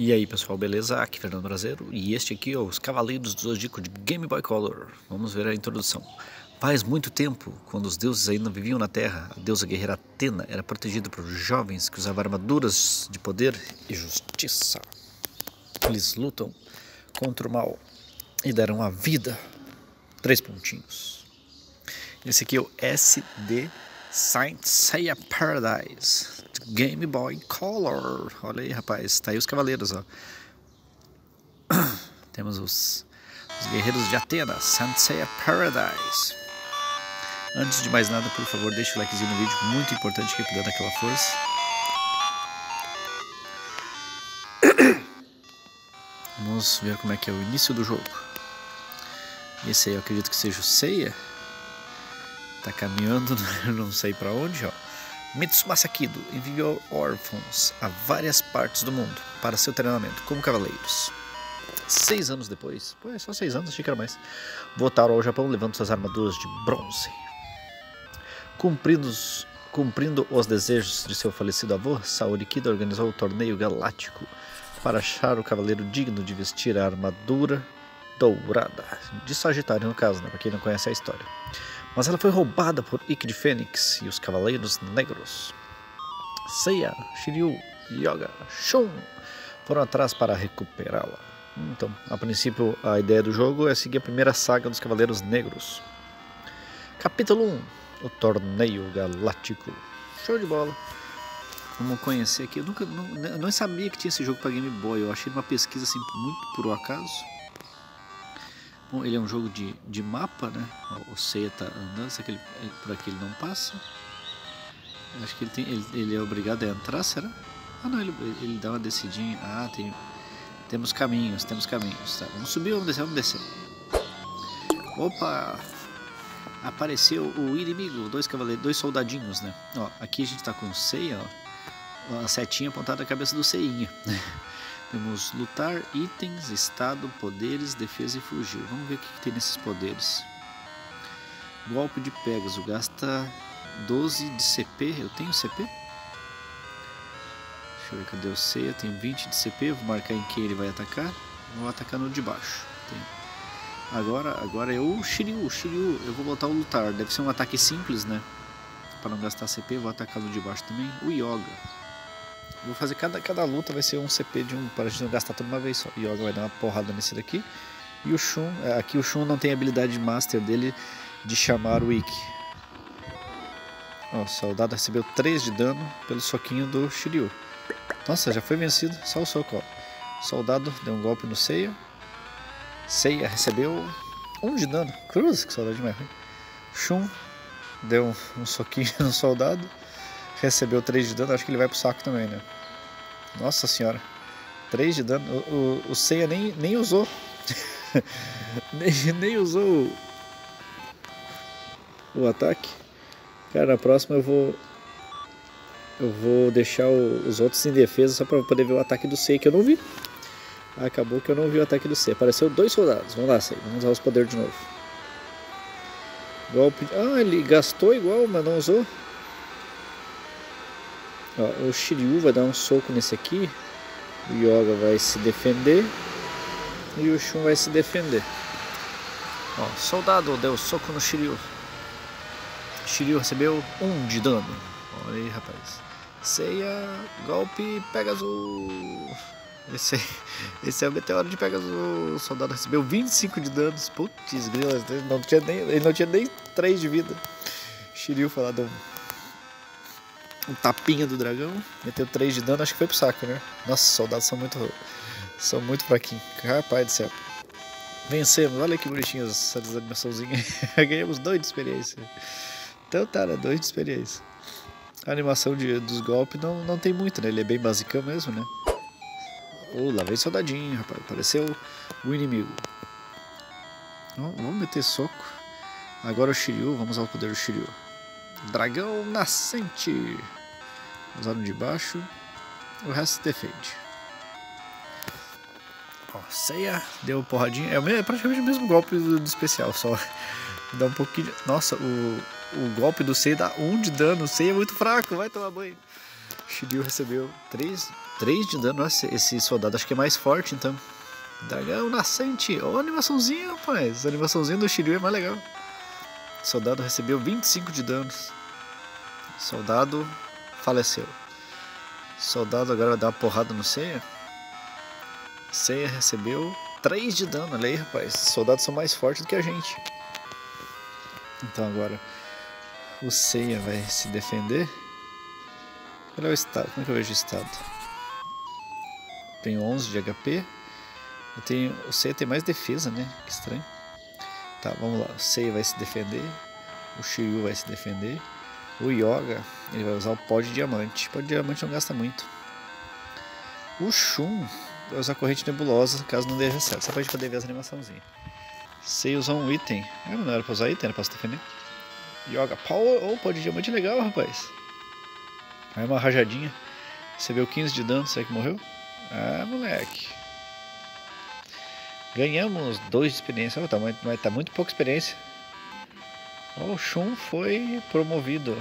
E aí pessoal, beleza? Aqui é Fernando Brasileiro e este aqui é os Cavaleiros do Zodíaco de Game Boy Color. Vamos ver a introdução. Faz muito tempo, quando os deuses ainda viviam na Terra, a deusa guerreira Atena era protegida por jovens que usavam armaduras de poder e justiça. Eles lutam contra o mal e deram a vida. Três pontinhos. Esse aqui é o SD Saint Seiya Paradise Game Boy Color. Olha aí, rapaz. Tá aí os cavaleiros, ó. Temos os, os guerreiros de Atena, Saint Seiya Paradise. Antes de mais nada, por favor, deixe o likezinho no vídeo, muito importante que dando aquela força. Vamos ver como é que é o início do jogo. Esse aí eu acredito que seja o Seiya. Tá caminhando, não sei para onde, ó. Mitsumasa Kido enviou órfãos a várias partes do mundo para seu treinamento como cavaleiros. Seis anos depois, pô, é só seis anos, achei que era mais, voltaram ao Japão levando suas armaduras de bronze. Cumprindo, cumprindo os desejos de seu falecido avô, Saori Kido organizou o torneio galáctico para achar o cavaleiro digno de vestir a armadura dourada, de Sagitário no caso, né, para quem não conhece a história mas ela foi roubada por Ikki de Fênix e os Cavaleiros Negros. Seiya, Shiryu, Yoga, Shun foram atrás para recuperá-la. Então, a princípio, a ideia do jogo é seguir a primeira saga dos Cavaleiros Negros. Capítulo 1 O Torneio Galáctico. Show de bola! Vamos conhecer aqui. Eu nunca não, não sabia que tinha esse jogo para Game Boy. Eu achei uma pesquisa assim, muito por acaso. Bom, ele é um jogo de, de mapa, né? O Seiya tá andando, só que ele, por aqui ele não passa. Acho que ele, tem, ele, ele, é obrigado a entrar, será? Ah não, ele, ele dá uma descidinha. Ah, tem, temos caminhos, temos caminhos. Tá, vamos subir, vamos descer, vamos descer. Opa! Apareceu o inimigo, dois cavaleiros, dois soldadinhos, né? Ó, aqui a gente tá com o Seiya, ó. A setinha apontada na cabeça do Seinha. Temos lutar, itens, estado, poderes, defesa e fugir. Vamos ver o que, tem nesses poderes. Golpe de Pegasus, gasta 12 de CP. Eu tenho CP? Deixa eu ver, cadê o C? Eu tenho 20 de CP, vou marcar em quem ele vai atacar. Vou atacar no de baixo. Tem. Agora, agora é o Shiryu, Shiryu. Eu vou botar o lutar. Deve ser um ataque simples, né? Para não gastar CP, vou atacar no de baixo também. O Yoga. Vou fazer cada, cada luta vai ser um CP de um para a gente não gastar tudo uma vez só. Yoga vai dar uma porrada nesse daqui. E o Shun, é, aqui o Shun não tem a habilidade master dele de chamar o Ikki. Ó, o soldado recebeu 3 de dano pelo soquinho do Shiryu. Nossa, já foi vencido, só o soco, ó. Soldado deu um golpe no Seiya. Seiya recebeu 1 um de dano. Cruz, que saudade mais ruim. Shun deu um, um soquinho no soldado recebeu 3 de dano, acho que ele vai pro saco também, né? Nossa senhora. 3 de dano. O, o, o Seiya nem, nem usou. nem, nem usou o, o ataque. Cara, na próxima eu vou. Eu vou deixar o, os outros em defesa só pra poder ver o ataque do Seiya que eu não vi. Acabou que eu não vi o ataque do Seiya. Apareceu dois soldados. Vamos lá, Seiya. Vamos usar os poderes de novo. Golpe. Ah, ele gastou igual, mas não usou. Ó, o Shiryu vai dar um soco nesse aqui. O Yoga vai se defender. E o Shun vai se defender. Ó, soldado deu soco no Shiryu. Shiryu recebeu um de dano. Olha aí, rapaz. Seiya, golpe, Pegasus. Esse, esse é o meteoro de Pegasus. O soldado recebeu 25 de danos. Putz, grila, não tinha nem, ele não tinha nem 3 de vida. Shiryu foi lá, deu um tapinha do dragão, meteu 3 de dano, acho que foi pro saco, né? Nossa, os soldados são muito são muito fraquinhos. Rapaz do céu. Vencemos, olha que bonitinha essa animaçãozinha. Ganhamos 2 de experiência. Então tá, né? 2 de experiência. A animação de, dos golpes não, não tem muito, né? Ele é bem basicão mesmo, né? Oh, lá vem soldadinho, rapaz. Apareceu o inimigo. Oh, vamos meter soco. Agora o Shiryu, vamos ao poder do Shiryu. Dragão nascente. Usaram de baixo. O resto defende. Ó, ceia. Deu porradinha. É, é praticamente o mesmo golpe do, do especial, só dá um pouquinho. Nossa, o, o golpe do Sei dá 1 um de dano. O é muito fraco, vai tomar banho. Shiryu recebeu 3, 3 de dano. Nossa, esse soldado acho que é mais forte, então. Dragão nascente. Ó, oh, animaçãozinha, rapaz. A animaçãozinha do Shiryu é mais legal. Soldado recebeu 25 de danos. Soldado faleceu. Soldado agora dar uma porrada no Seiya. Seiya recebeu 3 de dano. Olha aí, rapaz. Soldados são mais fortes do que a gente. Então agora o Seiya vai se defender. Qual é o estado? Como é que eu vejo o estado? Tenho 11 de HP. Eu tenho, o Seiya tem mais defesa, né? Que estranho. Tá, vamos lá. O Seiya vai se defender. O Shiryu vai se defender. O Yoga, ele vai usar o pó de diamante. O pó de diamante não gasta muito. O Shun vai usar corrente nebulosa, caso não dê certo. Só pra gente poder ver as animaçãozinhas. Sei usar um item. Ah, não era pra usar item, era pra se defender. Yoga Power. Oh, pó de diamante legal, rapaz. Aí uma rajadinha. Recebeu 15 de dano, será que morreu? Ah, moleque. Ganhamos 2 de experiência. Oh, tá, mas tá muito pouca experiência. Oh, o Shun foi promovido.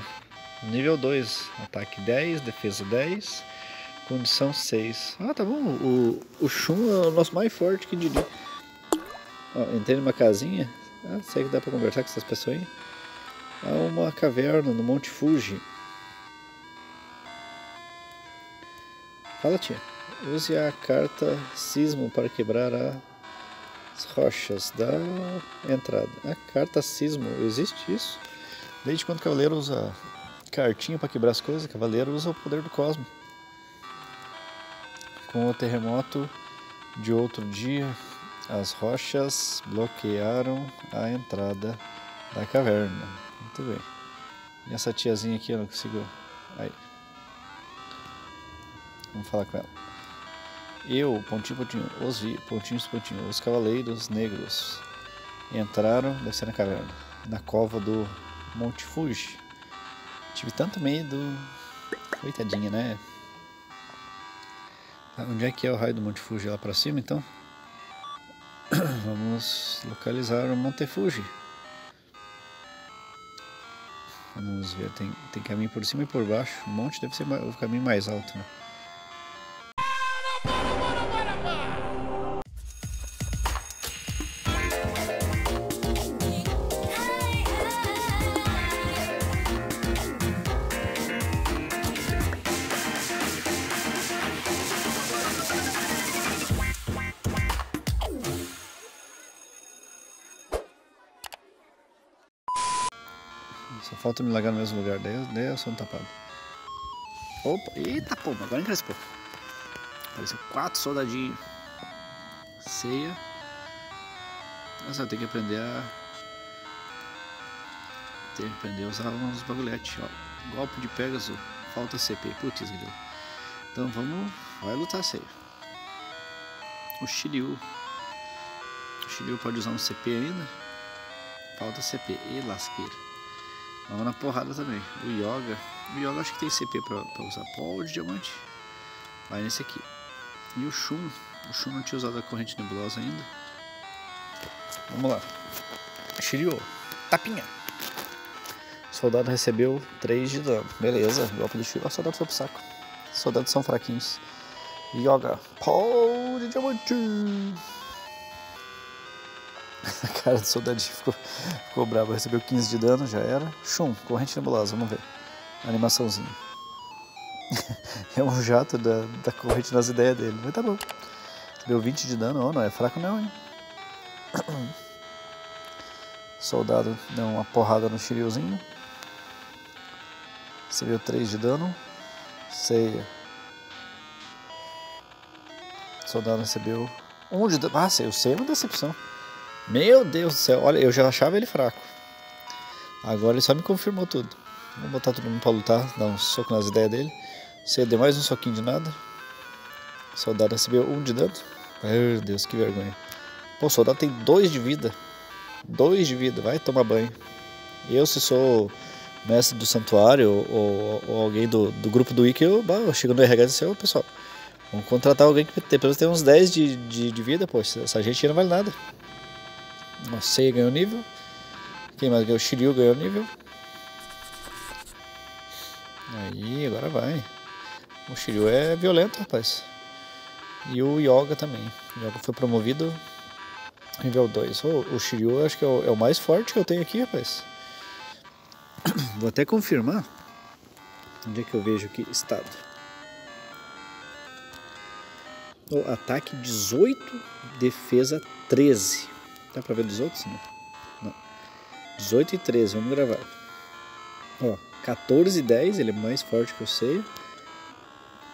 Nível 2. Ataque 10, defesa 10. Condição 6. Ah, tá bom. O, o Shun é o nosso mais forte, que diria. Ó, entrei numa casinha. Ah, sei que dá pra conversar com essas pessoas aí. Há uma caverna no Monte Fuji. Fala, tia. Use a carta Sismo para quebrar as rochas da entrada. A carta Sismo, existe isso? Desde quando o cavaleiro usa cartinha para quebrar as coisas, o cavaleiro usa o poder do cosmo. Com o terremoto de outro dia, as rochas bloquearam a entrada da caverna. Muito bem. E essa tiazinha aqui eu não consigo. Aí. Vamos falar com ela. Eu, pontinho, pontinho, os vi, pontinhos, pontinho, os cavaleiros negros entraram, deve na caverna, na cova do Monte Fuji. Tive tanto medo. Coitadinha, né? Onde é que é o raio do Monte Fuji? Lá pra cima, então? Vamos localizar o Monte Fuji. Vamos ver, tem, tem caminho por cima e por baixo. O monte deve ser o caminho mais alto, né? Só falta me largar no mesmo lugar, daí, daí sou um tapado. Opa, eita pô, agora encrespou. Apareceu quatro soldadinhos. Ceia. Nossa, eu tenho que aprender a. Tenho que aprender a usar uns bagulhetes, ó. Golpe de Pegasus, falta CP. Putz. Então vamos. Vai lutar, Ceia. O Shiryu. O Shiryu pode usar um CP ainda? Falta CP. E lasqueira. Vamos na porrada também. O Yoga. O Yoga acho que tem CP pra, pra usar. Pó de diamante. Vai nesse aqui. E o Shun. O Shun não tinha usado a corrente nebulosa ainda. Vamos lá. Shiryu. Tapinha. Soldado recebeu 3 de dano. Beleza. Golpe do Shiryu. O soldado foi pro saco. Os soldados são fraquinhos. Yoga. Pó de diamante. A cara do soldadinho ficou, ficou bravo. Recebeu 15 de dano, já era. Shun, corrente nebulosa, vamos ver. Animaçãozinha. é um jato da, da corrente nas ideias dele, mas tá bom. Deu 20 de dano, oh, não é fraco não, hein? Soldado deu uma porrada no Shiryuzinho. Recebeu 3 de dano. Ceia. Soldado recebeu 1 de dano. Ah, sei, o Ceia é uma decepção. Meu Deus do céu, olha, eu já achava ele fraco. Agora ele só me confirmou tudo. Vou botar todo mundo pra lutar, dar um soco nas ideias dele. Você deu mais um soquinho de nada. O soldado recebeu um de dano. Meu Deus, que vergonha. Pô, o soldado tem dois de vida. Dois de vida, vai tomar banho. Eu, se sou mestre do santuário ou, ou, alguém do, do grupo do Wiki, eu, eu chego no RH e digo, pessoal, vamos contratar alguém que pelo menos tem uns 10 de, de, de vida, pô, essa gente não vale nada. O Seiya ganhou nível. Quem mais ganhou? O Shiryu ganhou nível. Aí, agora vai. O Shiryu é violento, rapaz. E o Yoga também. O Yoga foi promovido nível 2. O, o Shiryu acho que é o, é o mais forte que eu tenho aqui, rapaz. Vou até confirmar. Onde é que eu vejo aqui? Estado. O ataque 18, defesa 13. Dá pra ver dos outros? Não. Não. 18 e 13, vamos gravar. Ó, 14 e 10, ele é mais forte que o Seiya.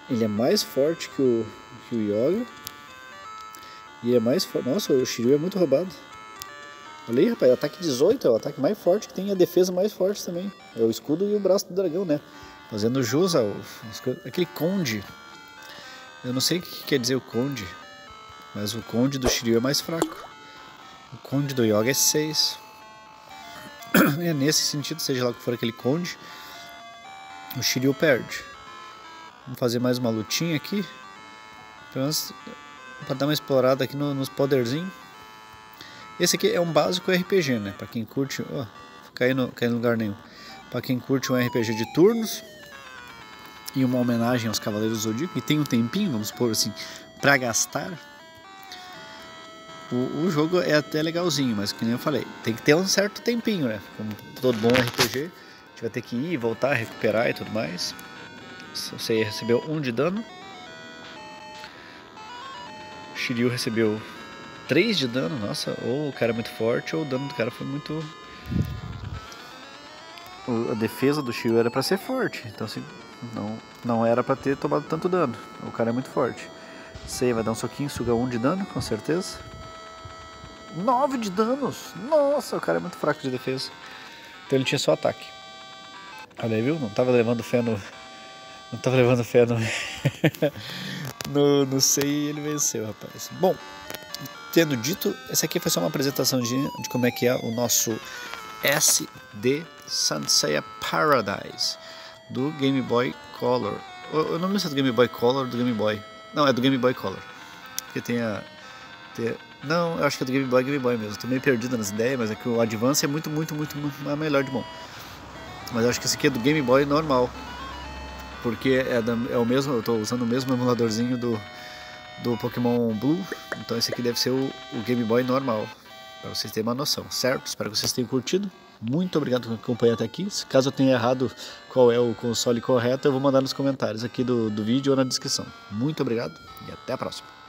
Ele é mais forte que o, que o Yoga. E é mais forte. Nossa, o Shiryu é muito roubado. Olha aí, rapaz, ataque 18 é o ataque mais forte que tem a defesa mais forte também. É o escudo e o braço do dragão, né? Fazendo jus ao. Aquele Conde. Eu não sei o que quer dizer o Conde. Mas o Conde do Shiryu é mais fraco. O Conde do Yoga é 6. É nesse sentido, seja lá o que for aquele Conde. O Shiryu perde. Vamos fazer mais uma lutinha aqui. Pelo menos para dar uma explorada aqui no, nos poderzinhos. Esse aqui é um básico RPG, né? Para quem curte. Oh, cair, no, no lugar nenhum. Para quem curte um RPG de turnos. E uma homenagem aos Cavaleiros do Zodíaco. E tem um tempinho, vamos supor assim, para gastar. O, o, jogo é até legalzinho, mas que nem eu falei, tem que ter um certo tempinho, né? Como todo bom RPG, a gente vai ter que ir, voltar, recuperar e tudo mais. Você recebeu um de dano. O Shiryu recebeu 3 de dano. Nossa, ou o cara é muito forte, ou o dano do cara foi muito. A defesa do Shiryu era para ser forte, então assim, não, não era para ter tomado tanto dano. O cara é muito forte. Sei, vai dar um soquinho, suga 1 um de dano, com certeza. 9 de danos! Nossa, o cara é muito fraco de defesa. Então ele tinha só ataque. Olha aí, viu? Não tava levando fé no, não tava levando fé no, no, Sei e ele venceu, rapaz. Bom, tendo dito, essa aqui foi só uma apresentação de, de como é que é o nosso SD Sanseiya Paradise do Game Boy Color. Eu não lembro se é do Game Boy Color ou do Game Boy. Não, é do Game Boy Color. Porque tem a. Tem, não, eu acho que é do Game Boy Game Boy mesmo. Tô meio perdido nas ideias, mas é que o Advance é muito, muito, muito, muito melhor de bom. Mas eu acho que esse aqui é do Game Boy normal porque é, da, é o mesmo, eu estou usando o mesmo emuladorzinho do, do Pokémon Blue, então esse aqui deve ser o, o Game Boy normal, para vocês terem uma noção, certo? Espero que vocês tenham curtido. Muito obrigado por acompanhar até aqui. Caso eu tenha errado qual é o console correto, eu vou mandar nos comentários aqui do, do vídeo ou na descrição. Muito obrigado e até a próxima.